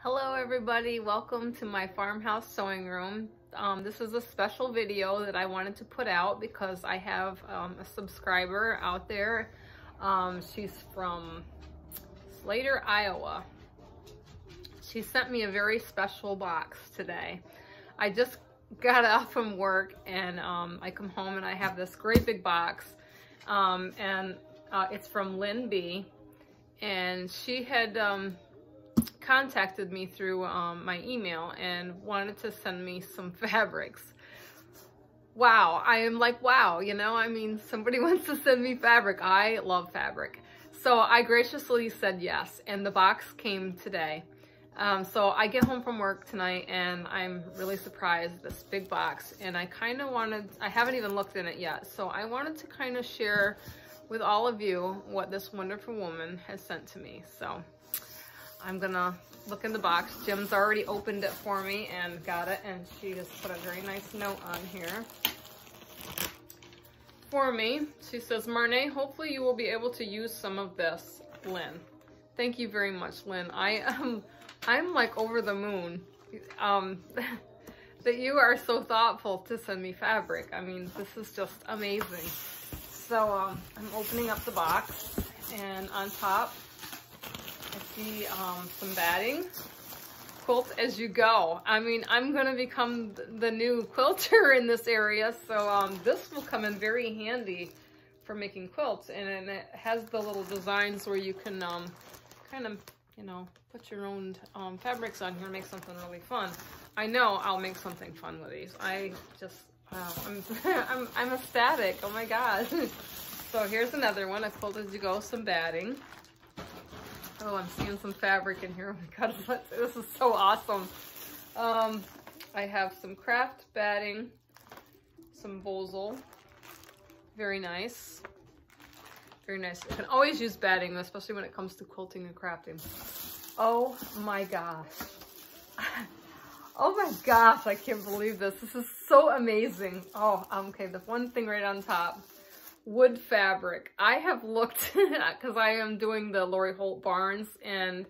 Hello everybody, welcome to my farmhouse sewing room. Um, this is a special video that I wanted to put out because I have um, a subscriber out there. Um, she's from Slater, Iowa. She sent me a very special box today. I just got off from work and um, I come home and I have this great big box um, and uh, it's from Lynn B. And she had um, contacted me through um, my email and wanted to send me some fabrics. Wow, I am like, wow, you know, I mean, somebody wants to send me fabric. I love fabric. So I graciously said yes, and the box came today. Um, so I get home from work tonight and I'm really surprised, this big box, and I kind of wanted, I haven't even looked in it yet, so I wanted to kind of share with all of you what this wonderful woman has sent to me. So I'm gonna look in the box. Jim's already opened it for me and got it, and she just put a very nice note on here for me. She says, Marnae, hopefully you will be able to use some of this, Lynn. Thank you very much, Lynn. I am, I'm like over the moon um, that you are so thoughtful to send me fabric. I mean, this is just amazing. So um, I'm opening up the box and on top um, some batting. Quilt as you go. I mean, I'm going to become the new quilter in this area, so um, this will come in very handy for making quilts. And, and it has the little designs where you can um, kind of, you know, put your own um, fabrics on here make something really fun. I know I'll make something fun with these. I just, wow, I'm, I'm, I'm ecstatic. Oh my God. so here's another one. I pulled as you go, some batting. Oh, I'm seeing some fabric in here. Oh my God, this is so awesome. Um, I have some craft batting, some Bosal. Very nice. Very nice. You can always use batting, especially when it comes to quilting and crafting. Oh my gosh. oh my gosh, I can't believe this. This is so amazing. Oh, okay, the one thing right on top wood fabric. I have looked, because I am doing the Lori Holt barns, and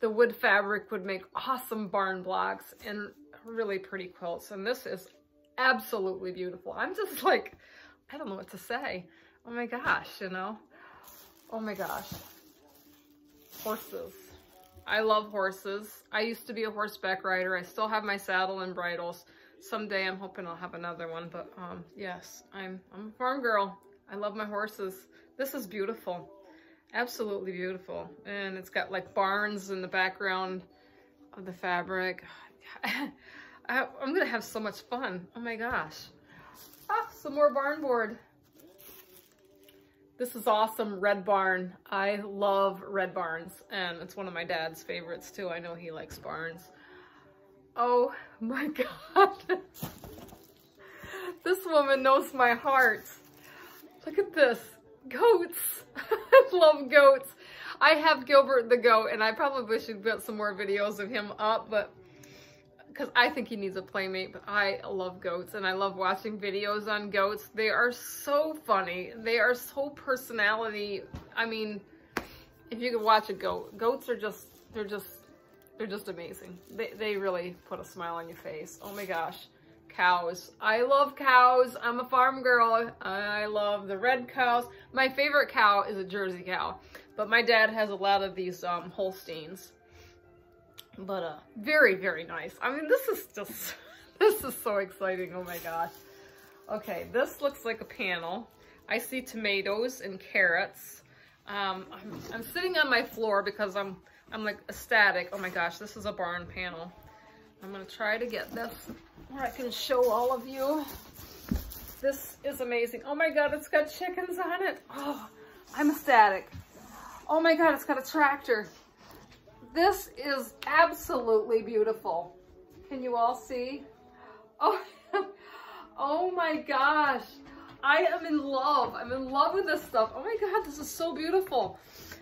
the wood fabric would make awesome barn blocks and really pretty quilts. And this is absolutely beautiful. I'm just like, I don't know what to say. Oh my gosh, you know? Oh my gosh. Horses. I love horses. I used to be a horseback rider. I still have my saddle and bridles. Someday I'm hoping I'll have another one, but um, yes, I'm, I'm a farm girl. I love my horses. This is beautiful. Absolutely beautiful. And it's got like barns in the background of the fabric. I, am going to have so much fun. Oh my gosh. Ah, some more barn board. This is awesome, Red Barn. I love Red Barns, and it's one of my dad's favorites too. I know he likes barns. Oh my God. this woman knows my heart. Look at this. Goats. I love goats. I have Gilbert the goat, and I probably should put some more videos of him up, but because I think he needs a playmate, but I love goats, and I love watching videos on goats. They are so funny. They are so personality. I mean, if you could watch a goat, goats are just, they're just, they're just amazing. They, they really put a smile on your face. Oh my gosh cows. I love cows. I'm a farm girl. I love the red cows. My favorite cow is a Jersey cow, but my dad has a lot of these um, Holsteins. But uh, very, very nice. I mean, this is just, this is so exciting. Oh my gosh. Okay, this looks like a panel. I see tomatoes and carrots. Um, I'm, I'm sitting on my floor because I'm, I'm like ecstatic. Oh my gosh, this is a barn panel. I'm gonna try to get this where I can show all of you. This is amazing. Oh my God, it's got chickens on it. Oh, I'm ecstatic. Oh my God, it's got a tractor. This is absolutely beautiful. Can you all see? Oh, oh my gosh. I am in love. I'm in love with this stuff. Oh my God, this is so beautiful.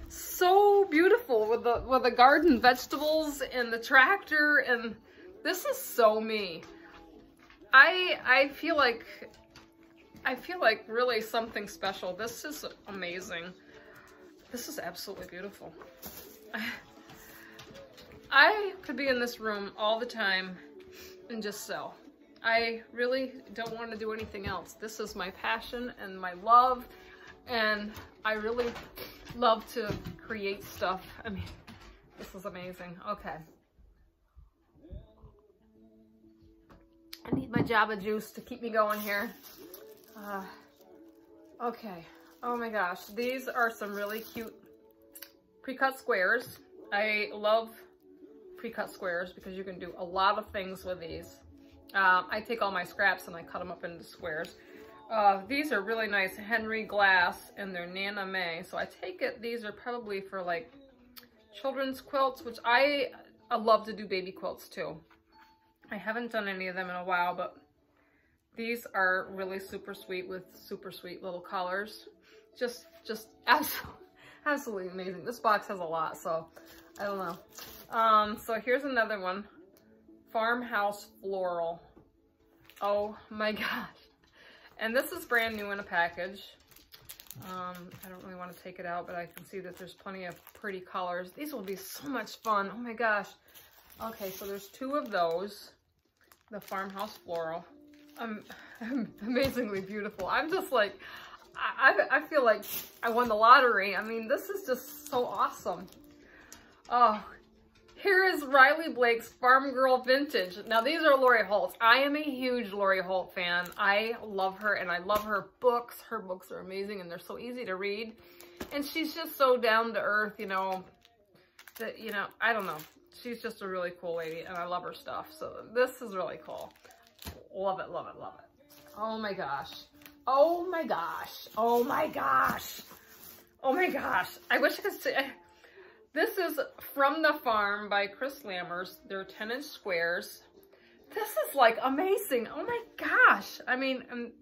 So beautiful with the with the garden vegetables and the tractor and this is so me. I I feel like I feel like really something special. This is amazing. This is absolutely beautiful. I could be in this room all the time and just sew. I really don't want to do anything else. This is my passion and my love and I really love to create stuff. I mean, this is amazing. Okay. I need my Java juice to keep me going here. Uh, okay. Oh my gosh. These are some really cute pre-cut squares. I love pre-cut squares because you can do a lot of things with these. Um, I take all my scraps and I cut them up into squares. Uh, these are really nice Henry Glass and they're Nana Mae. So I take it these are probably for like children's quilts, which I, I love to do baby quilts too. I haven't done any of them in a while, but these are really super sweet with super sweet little colors. Just, just absolutely, absolutely amazing. This box has a lot, so I don't know. Um, so here's another one. Farmhouse Floral. Oh my gosh. And this is brand new in a package. Um, I don't really want to take it out, but I can see that there's plenty of pretty colors. These will be so much fun. Oh my gosh. Okay, so there's two of those the farmhouse floral. Um, amazingly beautiful. I'm just like, I, I feel like I won the lottery. I mean, this is just so awesome. Oh, here is Riley Blake's Farm Girl Vintage. Now, these are Lori Holt. I am a huge Lori Holt fan. I love her, and I love her books. Her books are amazing, and they're so easy to read. And she's just so down to earth, you know, that, you know, I don't know she's just a really cool lady and I love her stuff. So this is really cool. Love it, love it, love it. Oh my gosh. Oh my gosh. Oh my gosh. Oh my gosh. I wish I could say. This is From the Farm by Kris Lammers. They're 10 inch squares. This is like amazing. Oh my gosh. I mean, um,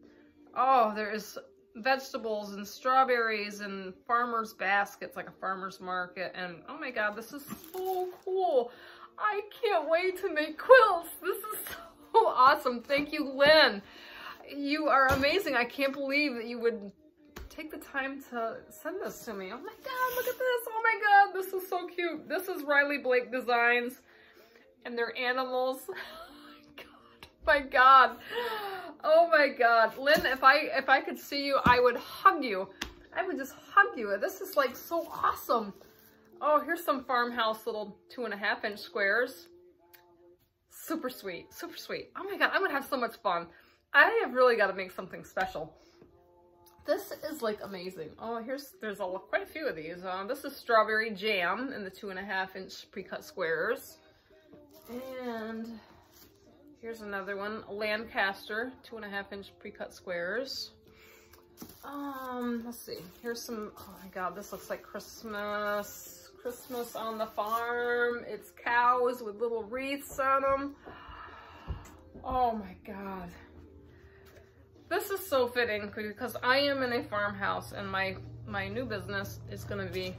oh, there is vegetables and strawberries and farmer's baskets, like a farmer's market. And oh my God, this is so cool. I can't wait to make quilts. This is so awesome. Thank you, Lynn. You are amazing. I can't believe that you would take the time to send this to me. Oh my God, look at this. Oh my God, this is so cute. This is Riley Blake Designs and they're animals. My God. Oh my God. Lynn, if I, if I could see you, I would hug you. I would just hug you. This is like so awesome. Oh, here's some farmhouse little two and a half inch squares. Super sweet, super sweet. Oh my God, I'm gonna have so much fun. I have really got to make something special. This is like amazing. Oh, here's, there's a, quite a few of these. Um, this is strawberry jam in the two and a half inch pre-cut squares. And Here's another one, Lancaster, two and a half inch pre-cut squares. Um, let's see, here's some, oh my God, this looks like Christmas, Christmas on the farm. It's cows with little wreaths on them. Oh my God. This is so fitting because I am in a farmhouse and my, my new business is gonna be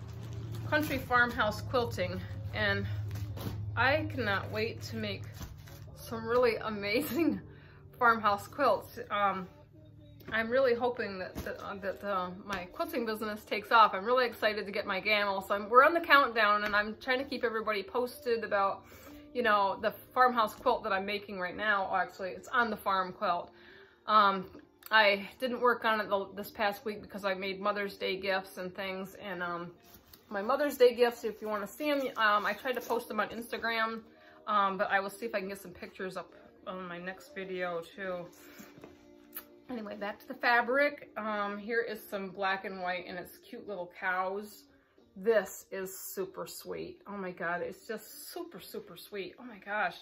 country farmhouse quilting and I cannot wait to make some really amazing farmhouse quilts. Um, I'm really hoping that that, uh, that uh, my quilting business takes off. I'm really excited to get my Gammill. So I'm, we're on the countdown and I'm trying to keep everybody posted about, you know, the farmhouse quilt that I'm making right now. Oh, actually, it's on the farm quilt. Um, I didn't work on it the, this past week because I made Mother's Day gifts and things. And um, my Mother's Day gifts, if you want to see them, um, I tried to post them on Instagram. Um, but I will see if I can get some pictures up on my next video too. Anyway, back to the fabric. Um, here is some black and white and it's cute little cows. This is super sweet. Oh my God, it's just super, super sweet. Oh my gosh.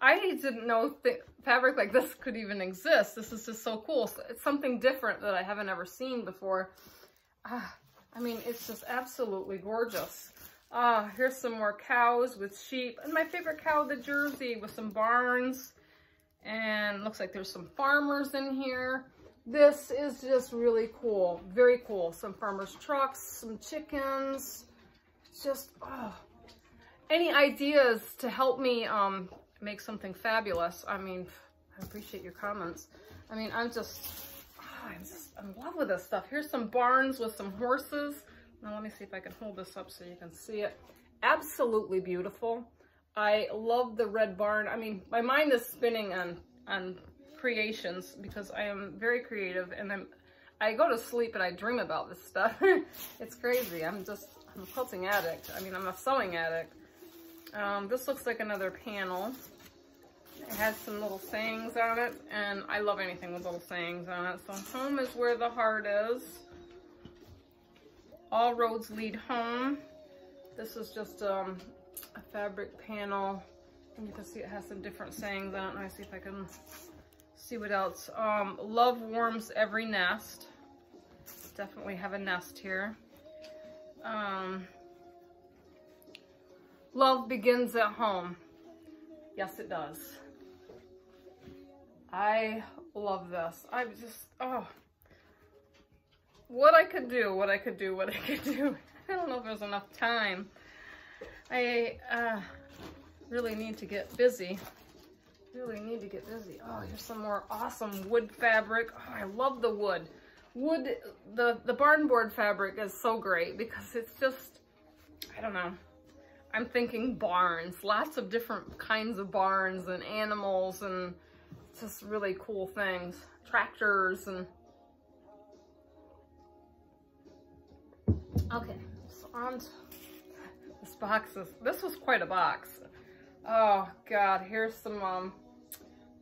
I didn't know fabric like this could even exist. This is just so cool. It's something different that I haven't ever seen before. Ah, I mean, it's just absolutely gorgeous. Uh, here's some more cows with sheep. And my favorite cow, the Jersey, with some barns. And looks like there's some farmers in here. This is just really cool. Very cool. Some farmers' trucks, some chickens. Just, oh. Any ideas to help me um, make something fabulous? I mean, I appreciate your comments. I mean, I'm just, oh, I'm just, in love with this stuff. Here's some barns with some horses. Now let me see if I can hold this up so you can see it. Absolutely beautiful. I love the red barn. I mean, my mind is spinning on, on creations because I am very creative and I'm, I go to sleep and I dream about this stuff. it's crazy. I'm just, I'm a quilting addict. I mean, I'm a sewing addict. Um, this looks like another panel. It has some little sayings on it, and I love anything with little sayings on it. So home is where the heart is. All roads lead home. This is just um, a fabric panel. And you can see it has some different sayings on it. Let me see if I can see what else. Um, love warms every nest. Definitely have a nest here. Um, love begins at home. Yes, it does. I love this. I'm just, oh, what I could do, what I could do, what I could do. I don't know if there's enough time. I uh, really need to get busy. Really need to get busy. Oh, here's some more awesome wood fabric. Oh, I love the wood. Wood, the, the barn board fabric is so great because it's just, I don't know. I'm thinking barns, lots of different kinds of barns and animals and just really cool things. Tractors and... Okay, so on this box is, this was quite a box. Oh God, here's some um,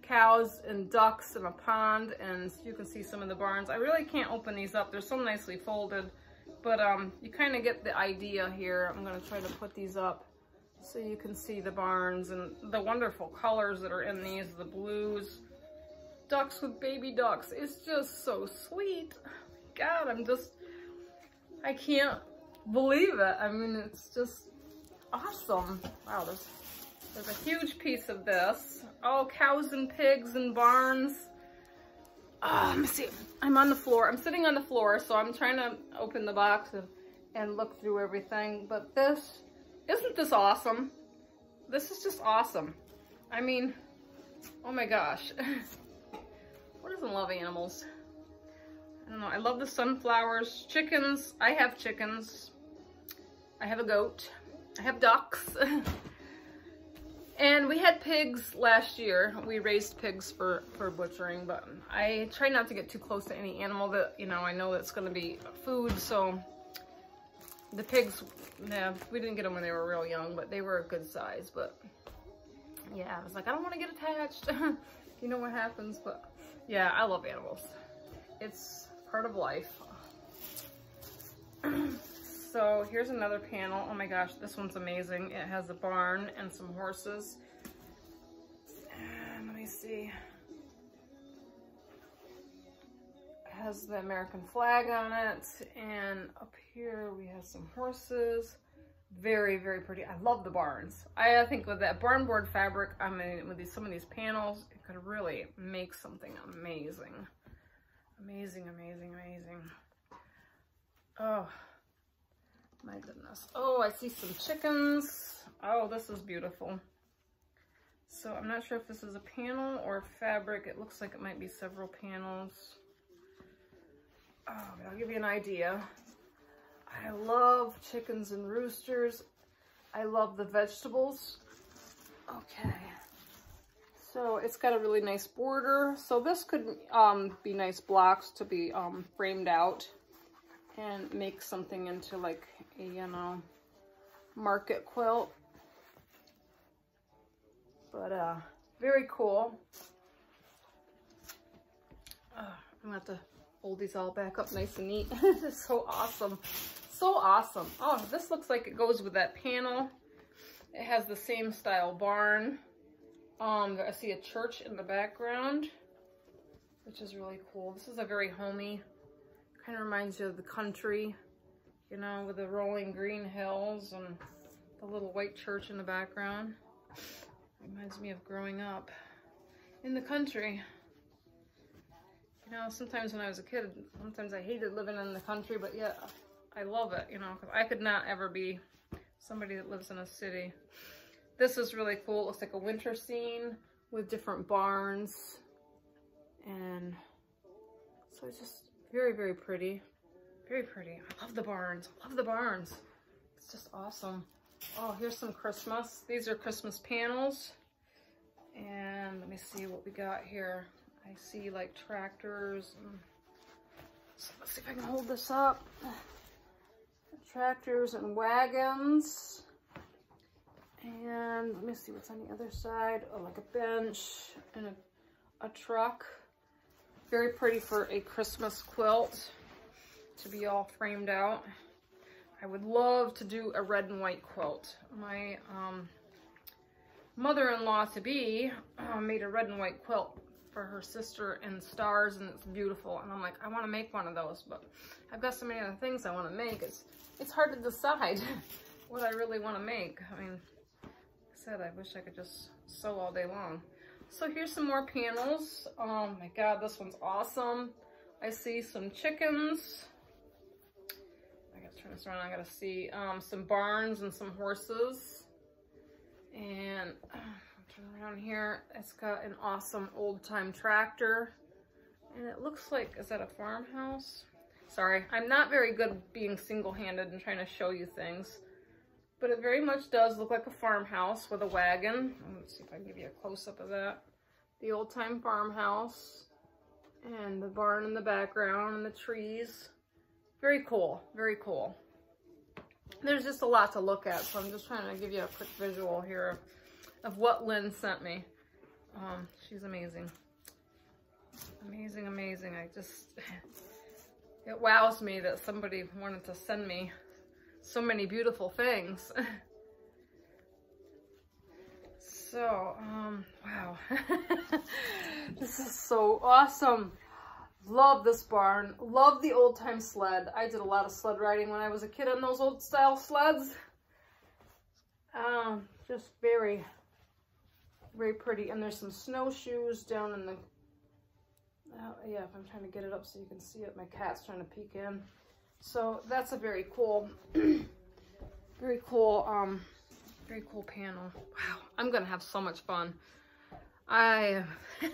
cows and ducks in a pond and you can see some of the barns. I really can't open these up. They're so nicely folded, but um, you kind of get the idea here. I'm gonna try to put these up so you can see the barns and the wonderful colors that are in these, the blues, ducks with baby ducks. It's just so sweet. God, I'm just, I can't believe it. I mean, it's just awesome. Wow, there's, there's a huge piece of this. All cows and pigs and barns. Oh, let me see. I'm on the floor. I'm sitting on the floor, so I'm trying to open the box and, and look through everything. But this, isn't this awesome? This is just awesome. I mean, oh my gosh. Who doesn't love animals? I don't know. I love the sunflowers. Chickens. I have chickens. I have a goat. I have ducks. and we had pigs last year. We raised pigs for, for butchering, but I try not to get too close to any animal that, you know, I know that's going to be food. So the pigs, yeah, we didn't get them when they were real young, but they were a good size. But yeah, I was like, I don't want to get attached. you know what happens, but yeah, I love animals. It's part of life. so here's another panel. Oh my gosh, this one's amazing. It has a barn and some horses. And let me see. It has the American flag on it. And up here we have some horses. Very, very pretty. I love the barns. I, think with that barn board fabric, I mean, with these, some of these panels, it could really make something amazing. Amazing, amazing, amazing. Oh, my goodness. Oh, I see some chickens. Oh, this is beautiful. So I'm not sure if this is a panel or fabric. It looks like it might be several panels. Oh, I'll give you an idea. I love chickens and roosters. I love the vegetables. Okay. So it's got a really nice border. So this could um, be nice blocks to be um, framed out and make something into like a, you know, market quilt. But uh, very cool. Uh, I'm gonna have to hold these all back up nice and neat. this is so awesome so awesome. Oh, this looks like it goes with that panel. It has the same style barn. Um, I see a church in the background, which is really cool. This is a very homey, kind of reminds you of the country, you know, with the rolling green hills and the little white church in the background. Reminds me of growing up in the country. You know, sometimes when I was a kid, sometimes I hated living in the country, but yeah, I love it, you know, because I could not ever be somebody that lives in a city. This is really cool. It looks like a winter scene with different barns. And so it's just very, very pretty. Very pretty. I love the barns. I love the barns. It's just awesome. Oh, here's some Christmas. These are Christmas panels. And let me see what we got here. I see like tractors. And, so let's see if I can hold this up. Tractors and wagons. And let me see what's on the other side. Oh, like a bench and a, a truck. Very pretty for a Christmas quilt to be all framed out. I would love to do a red and white quilt. My um, mother-in-law to be uh, made a red and white quilt for her sister in stars and it's beautiful. And I'm like, I want to make one of those, but I've got so many other things I want to make. It's, it's hard to decide what I really want to make. I mean, said, I wish I could just sew all day long. So here's some more panels. Oh my God, this one's awesome. I see some chickens. I gotta turn this around. I gotta see um, some barns and some horses. And uh, turn around here. It's got an awesome old time tractor. And it looks like, is that a farmhouse? Sorry, I'm not very good being single-handed and trying to show you things. But it very much does look like a farmhouse with a wagon. Let's see if I can give you a close-up of that. The old-time farmhouse. And the barn in the background and the trees. Very cool. Very cool. There's just a lot to look at, so I'm just trying to give you a quick visual here of, of what Lynn sent me. Um, she's amazing. Amazing, amazing. I just... It wows me that somebody wanted to send me so many beautiful things. so, um, wow. this is so awesome. Love this barn. Love the old time sled. I did a lot of sled riding when I was a kid on those old style sleds. Um, just very, very pretty. And there's some snowshoes down in the, uh, yeah, if I'm trying to get it up so you can see it. My cat's trying to peek in. So that's a very cool, very cool, um, very cool panel. Wow, I'm gonna have so much fun. I,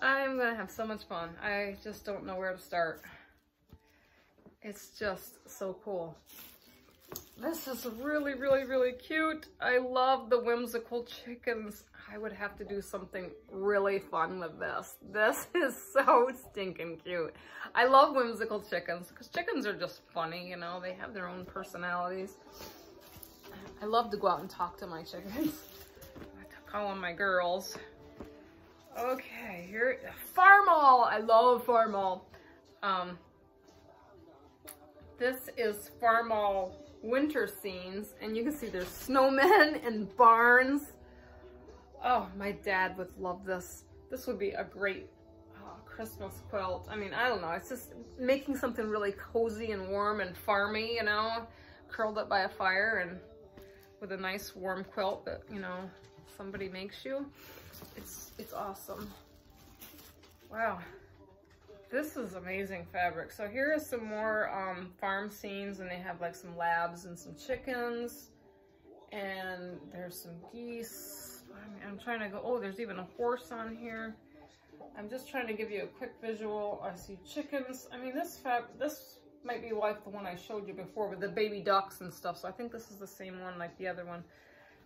I'm gonna have so much fun. I just don't know where to start. It's just so cool. This is really, really, really cute. I love the whimsical chickens. I would have to do something really fun with this. This is so stinking cute. I love whimsical chickens because chickens are just funny, you know, they have their own personalities. I love to go out and talk to my chickens. I call them my girls. Okay, here, Farmall. I love Farmall. Um, this is Farmall winter scenes and you can see there's snowmen and barns. Oh, my dad would love this. This would be a great uh, Christmas quilt. I mean, I don't know. It's just making something really cozy and warm and farmy, you know, curled up by a fire and with a nice warm quilt that, you know, somebody makes you. It's, it's awesome. Wow. This is amazing fabric. So here is some more um, farm scenes and they have like some labs and some chickens and there's some geese. I mean, I'm trying to go, oh, there's even a horse on here. I'm just trying to give you a quick visual. I see chickens. I mean, this fab, this might be like the one I showed you before with the baby ducks and stuff. So I think this is the same one like the other one.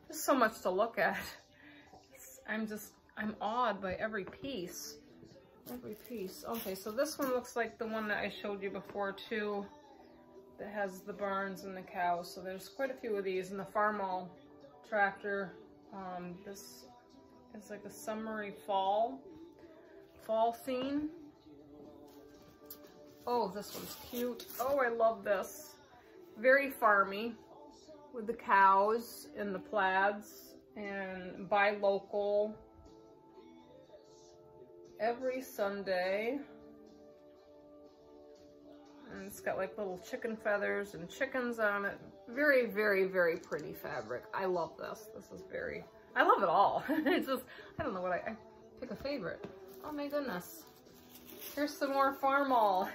There's so much to look at. I'm just, I'm awed by every piece. Every piece. Okay, so this one looks like the one that I showed you before too. That has the barns and the cows. So there's quite a few of these in the Farmall tractor. Um, this is like a summery fall, fall scene. Oh, this one's cute. Oh, I love this. Very farmy with the cows and the plaids and buy local every Sunday. And it's got like little chicken feathers and chickens on it. Very, very, very pretty fabric. I love this. This is very, I love it all. it's just, I don't know what I, I pick a favorite. Oh my goodness. Here's some more Farmall.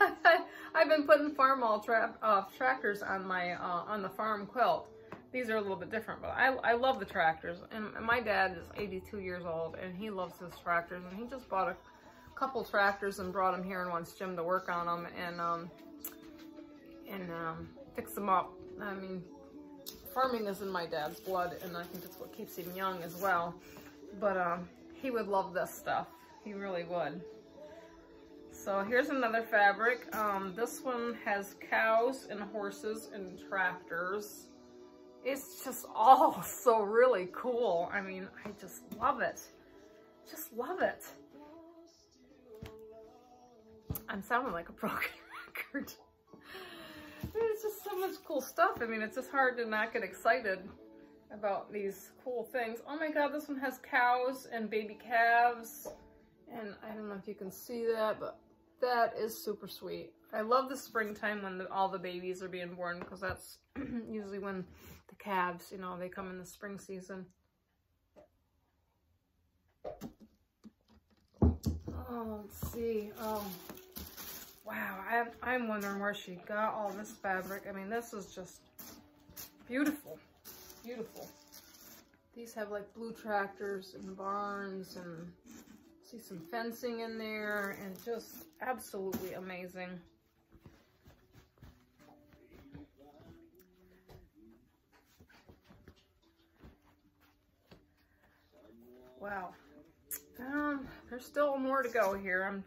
I've been putting Farmall tra uh, tractors on my, uh, on the farm quilt. These are a little bit different, but I, I love the tractors. And my dad is 82 years old, and he loves his tractors. And he just bought a couple tractors and brought them here and wants Jim to work on them. And um, and um, fix them up. I mean, farming is in my dad's blood, and I think that's what keeps him young as well. But um, he would love this stuff. He really would. So here's another fabric. Um, this one has cows and horses and tractors. It's just all so really cool. I mean, I just love it. Just love it. I'm sounding like a broken record. There's just so much cool stuff. I mean, it's just hard to not get excited about these cool things. Oh my God, this one has cows and baby calves. And I don't know if you can see that, but that is super sweet. I love the springtime when the, all the babies are being born because that's usually when the calves, you know, they come in the spring season. Oh, let's see. Oh, wow. I'm, I'm wondering where she got all this fabric. I mean, this is just beautiful. Beautiful. These have like blue tractors and barns and see some fencing in there and just absolutely amazing. Wow. Um, there's still more to go here. I'm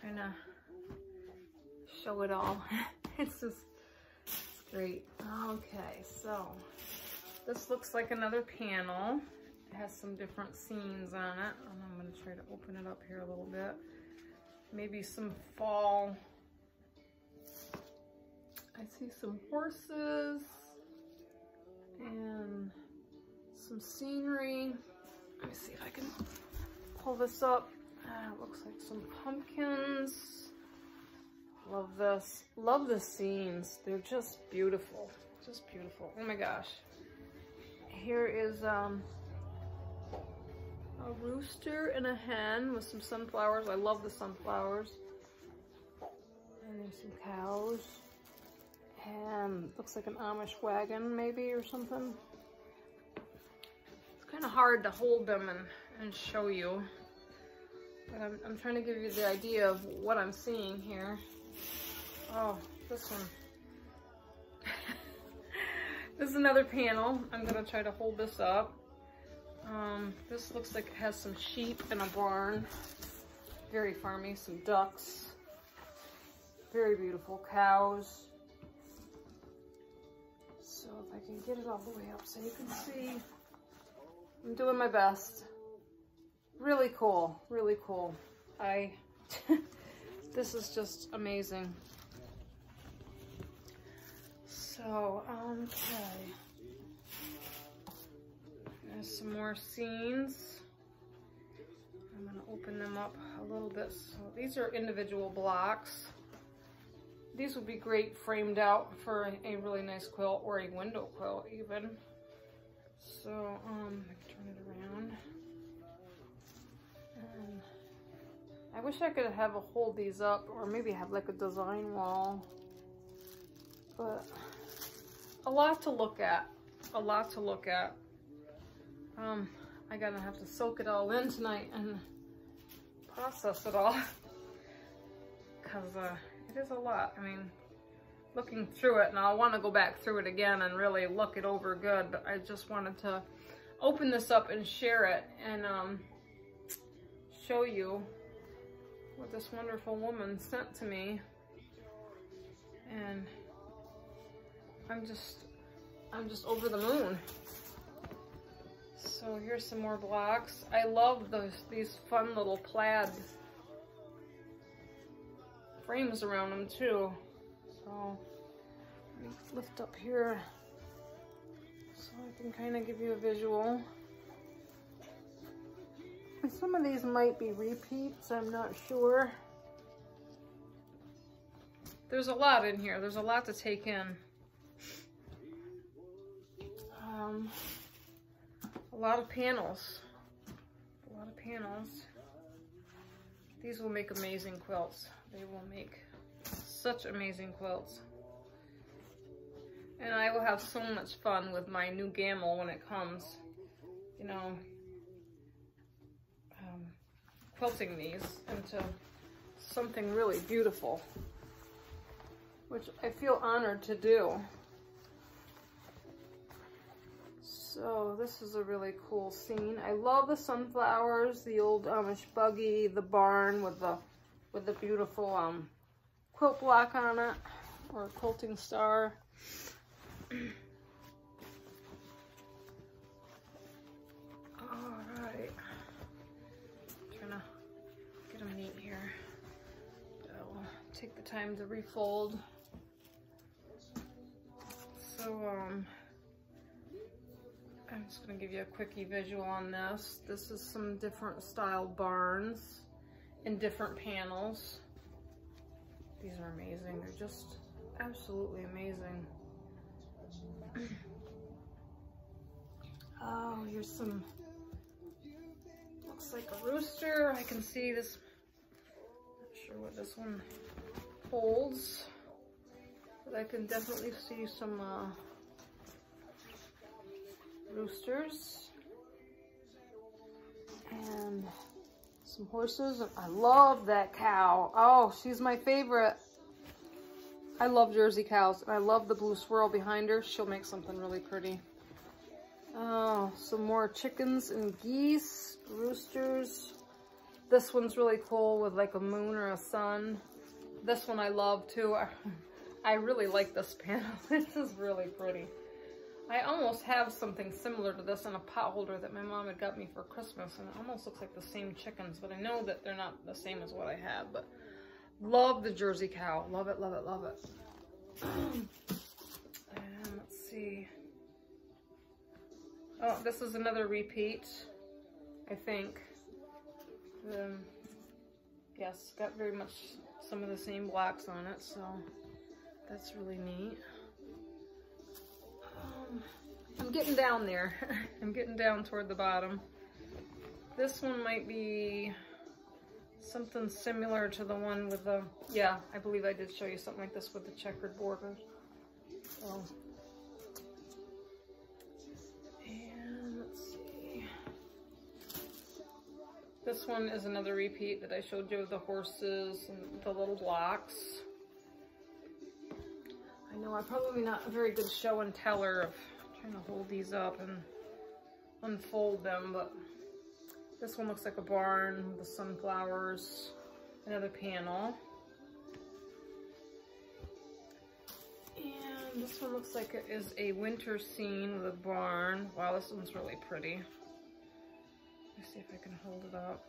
trying to show it all. it's just, it's great. Okay, so this looks like another panel. It has some different scenes on it. I'm gonna try to open it up here a little bit. Maybe some fall. I see some horses and some scenery. Let me see if I can pull this up. Uh, looks like some pumpkins. Love this. Love the scenes. They're just beautiful. Just beautiful. Oh my gosh. Here is um, a rooster and a hen with some sunflowers. I love the sunflowers. And there's some cows. And looks like an Amish wagon maybe or something It's kind of hard to hold them and, and show you. But I'm, I'm trying to give you the idea of what I'm seeing here. Oh, this one. this is another panel. I'm to try to hold this up. Um, this looks like it has some sheep in a barn. Very farmy. Some ducks. Very beautiful. Cows. So if I can get it all the way up so you can see. I'm doing my best. Really cool, really cool. I, this is just amazing. So, okay. There's some more scenes. I'm gonna open them up a little bit. So these are individual blocks. These would be great framed out for a really nice quilt or a window quilt even. So, um, turn it around. I wish I could have a hold these up or maybe have like a design wall. But a lot to look at. A lot to look at. Um, I gotta have to soak it all in tonight and process it all. Cause uh, it is a lot. I mean, looking through it and want to go back through it again and really look it over good, but I just wanted to open this up and share it and um, show you what this wonderful woman sent to me. And I'm just, I'm just over the moon. So here's some more blocks. I love those, these fun little plaid frames around them too. So let me lift up here so I can kind of give you a visual. Some of these might be repeats, I'm not sure. There's a lot in here. There's a lot to take in. Um, a lot of panels. A lot of panels. These will make amazing quilts. They will make such amazing quilts. And I will have so much fun with my new Gammill when it comes. You know, um, quilting these into something really beautiful. which I feel honored to do. So this is a really cool scene. I love the sunflowers, the old Amish buggy, the barn with the with the beautiful um, quilt block on it, or quilting star. Alright. Trying to get them neat here. I'll take the time to refold. So, um, I'm just to give you a quickie visual on this. This is some different style barns in different panels. These are amazing. They're just absolutely amazing. oh, here's some, looks like a rooster. I can see this, not sure what this one holds, but I can definitely see some uh, roosters and some horses. I love that cow. Oh, she's my favorite. I love Jersey cows. And I love the blue swirl behind her. She'll make something really pretty. Oh, some more chickens and geese, roosters. This one's really cool with like a moon or a sun. This one I love too. I really like this panel. this is really pretty. I almost have something similar to this in a pot holder that my mom had got me for Christmas, and it almost looks like the same chickens, but I know that they're not the same as what I have, but love the Jersey cow. Love it, love it, love it. and let's see. Oh, this is another repeat, I think. Um, yes, got very much some of the same blocks on it, so that's really neat. I'm getting down there. I'm getting down toward the bottom. This one might be something similar to the one with the, yeah, I believe I did show you something like this with the checkered border. So, and let's see. This one is another repeat that I showed you of the horses and the little blocks. I know I'm probably not a very good show and teller of trying to hold these up and unfold them, but this one looks like a barn, the sunflowers, another panel. And this one looks like it is a winter scene with a barn. Wow, this one's really pretty. Let's see if I can hold it up.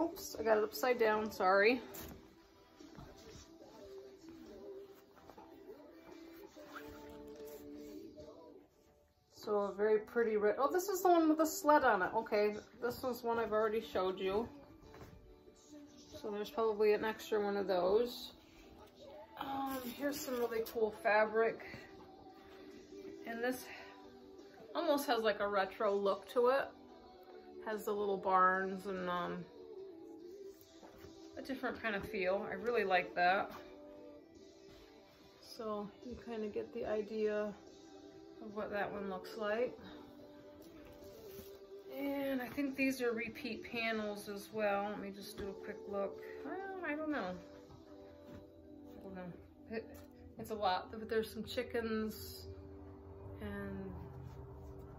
Oops, I got it upside down, sorry. So a very pretty red. Oh, this is the one with the sled on it. Okay, this was one I've already showed you. So there's probably an extra one of those. Um, here's some really cool fabric. And this almost has like a retro look to it. Has the little barns and um, a different kind of feel. I really like that. So you kind of get the idea of what that one looks like. And I think these are repeat panels as well. Let me just do a quick look. I don't know. I don't know. It, it's a lot, but there's some chickens and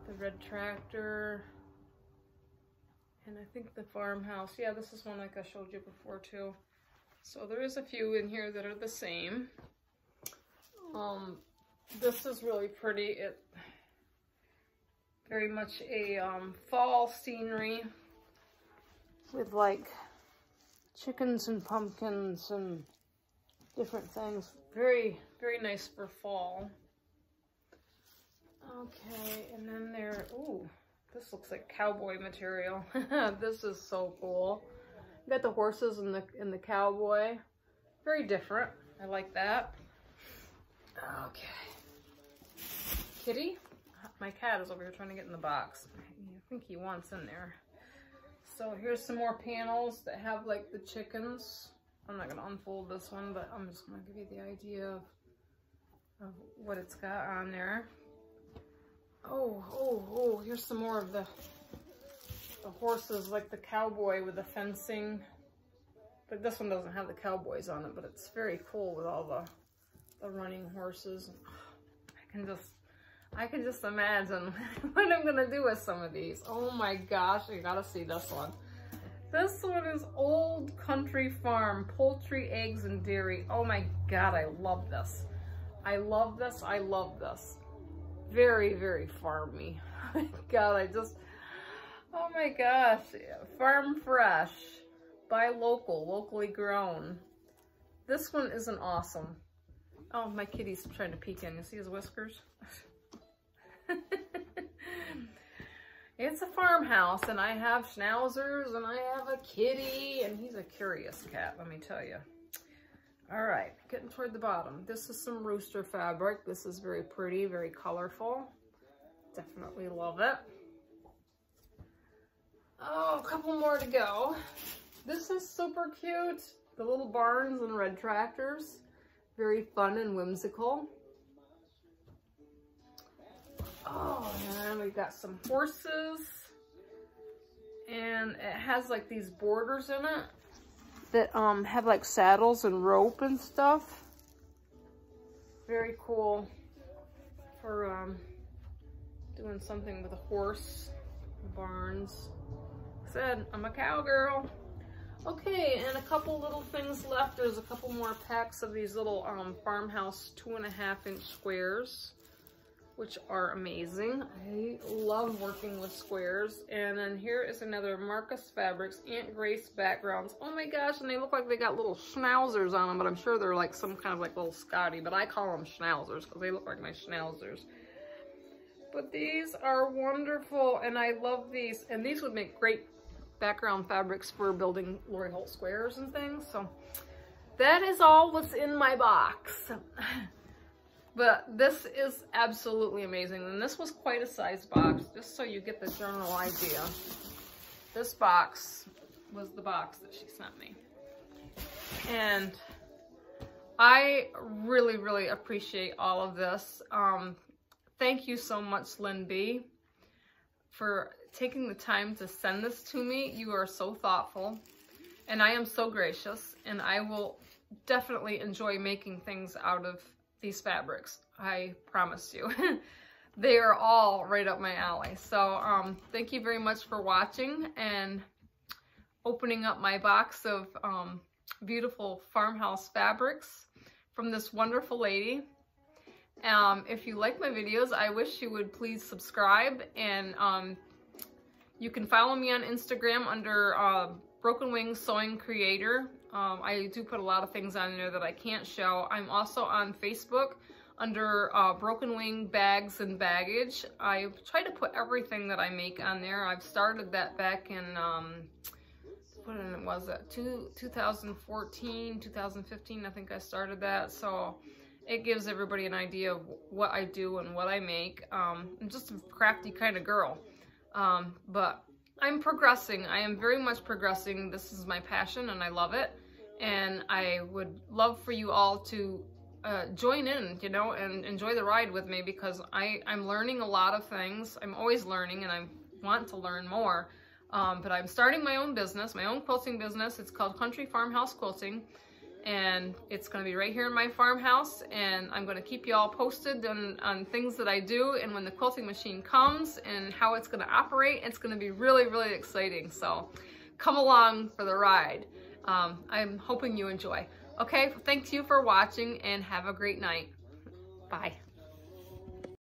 the red tractor. And I think the farmhouse. Yeah, this is one like I showed you before too. So there is a few in here that are the same. Um, this is really pretty. It very much a um, fall scenery with like chickens and pumpkins and different things. Very, very nice for fall. Okay, and then there, ooh, this looks like cowboy material. this is so cool. Got the horses and the, and the cowboy. Very different. I like that. Okay kitty. My cat is over here trying to get in the box. I think he wants in there. So here's some more panels that have like the chickens. I'm not to unfold this one, but I'm just to give you the idea of, of what it's got on there. Oh, oh, oh, here's some more of the the horses like the cowboy with the fencing. But this one doesn't have the cowboys on it, but it's very cool with all the, the running horses. I can just, I can just imagine what I'm gonna do with some of these. Oh my gosh, you gotta see this one. This one is Old Country Farm, poultry, eggs, and dairy. Oh my God, I love this. I love this, I love this. Very, very farmy. Oh God, I just, oh my gosh. Farm fresh, buy local, locally grown. This one is an awesome. Oh, my kitty's trying to peek in. You see his whiskers? It's a farmhouse and I have schnauzers and I have a kitty and he's a curious cat, let me tell you. All right, getting toward the bottom. This is some rooster fabric. This is very pretty, very colorful. Definitely love it. Oh, a couple more to go. This is super cute. The little barns and red tractors. Very fun and whimsical. Oh, and we've got some horses. And it has like these borders in it that um have like saddles and rope and stuff. Very cool for um doing something with a horse, barns. said, I'm a cowgirl. Okay, and a couple little things left. There's a couple more packs of these little um, farmhouse two and a half inch squares which are amazing. I love working with squares. And then here is another Marcus Fabrics Aunt Grace backgrounds. Oh my gosh, and they look like they got little schnauzers on them, but I'm sure they're like some kind of like little Scotty, but I call them schnauzers because they look like my schnauzers. But these are wonderful, and I love these. And these would make great background fabrics for building Lori Holt squares and things. So that is all what's in my box. But this is absolutely amazing. And this was quite a size box, just so you get the general idea. This box was the box that she sent me. And I really, really appreciate all of this. Um, thank you so much, Lynn B, for taking the time to send this to me. You are so thoughtful. And I am so gracious. And I will definitely enjoy making things out of these fabrics. I promise you. they are all right up my alley. So um, thank you very much for watching and opening up my box of um, beautiful farmhouse fabrics from this wonderful lady. Um, if you like my videos, I wish you would please subscribe and um, you can follow me on Instagram under uh, Broken Wings Sewing Creator. Um, I do put a lot of things on there that I can't show. I'm also on Facebook under uh, Broken Wing Bags and Baggage. I try to put everything that I make on there. I've started that back in, um, what was it, Two, 2014, 2015, I think I started that. So it gives everybody an idea of what I do and what I make. Um, I'm just a crafty kind of girl. Um, but I'm progressing. I am very much progressing. This is my passion and I love it. And I would love for you all to uh, join in, you know, and enjoy the ride with me because I, I'm learning a lot of things. I'm always learning and I want to learn more. Um, but I'm starting my own business, my own quilting business. It's called Country Farmhouse Quilting and it's going to be right here in my farmhouse and I'm going to keep you all posted on, on things that I do and when the quilting machine comes and how it's going to operate. It's going to be really really exciting so come along for the ride. Um, I'm hoping you enjoy. Okay thanks you for watching and have a great night. Bye